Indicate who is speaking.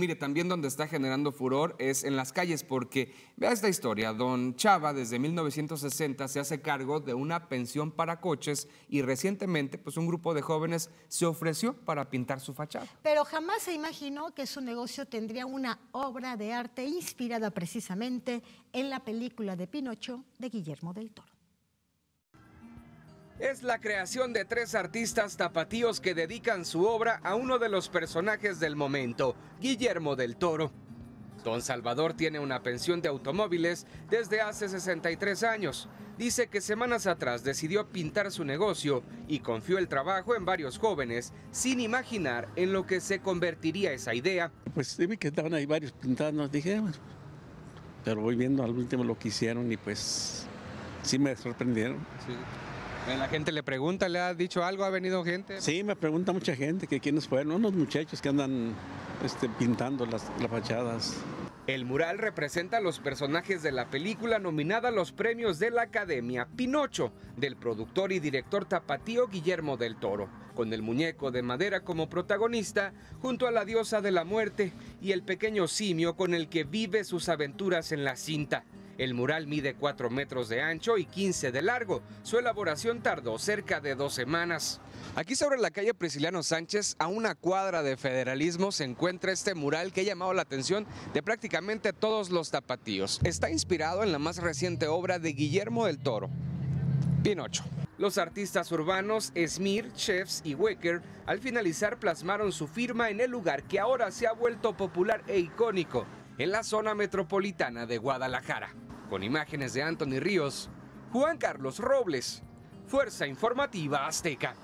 Speaker 1: Mire, también donde está generando furor es en las calles, porque vea esta historia, don Chava desde 1960 se hace cargo de una pensión para coches y recientemente pues un grupo de jóvenes se ofreció para pintar su fachada.
Speaker 2: Pero jamás se imaginó que su negocio tendría una obra de arte inspirada precisamente en la película de Pinocho de Guillermo del Toro.
Speaker 1: Es la creación de tres artistas tapatíos que dedican su obra a uno de los personajes del momento, Guillermo del Toro. Don Salvador tiene una pensión de automóviles desde hace 63 años. Dice que semanas atrás decidió pintar su negocio y confió el trabajo en varios jóvenes sin imaginar en lo que se convertiría esa idea.
Speaker 3: Pues vi que estaban ahí varios pintando, dije, "Bueno", pero voy viendo al último lo que hicieron y pues sí me sorprendieron.
Speaker 1: La gente le pregunta, ¿le ha dicho algo? ¿Ha venido gente?
Speaker 3: Sí, me pregunta mucha gente que quiénes fueron, unos muchachos que andan este, pintando las, las fachadas.
Speaker 1: El mural representa a los personajes de la película nominada a los premios de la Academia Pinocho, del productor y director tapatío Guillermo del Toro, con el muñeco de madera como protagonista, junto a la diosa de la muerte y el pequeño simio con el que vive sus aventuras en la cinta. El mural mide 4 metros de ancho y 15 de largo. Su elaboración tardó cerca de dos semanas. Aquí sobre la calle Prisciliano Sánchez, a una cuadra de federalismo, se encuentra este mural que ha llamado la atención de prácticamente todos los tapatíos. Está inspirado en la más reciente obra de Guillermo del Toro, Pinocho. Los artistas urbanos Smir, Chefs y Wecker al finalizar plasmaron su firma en el lugar que ahora se ha vuelto popular e icónico en la zona metropolitana de Guadalajara. Con imágenes de Anthony Ríos, Juan Carlos Robles, Fuerza Informativa Azteca.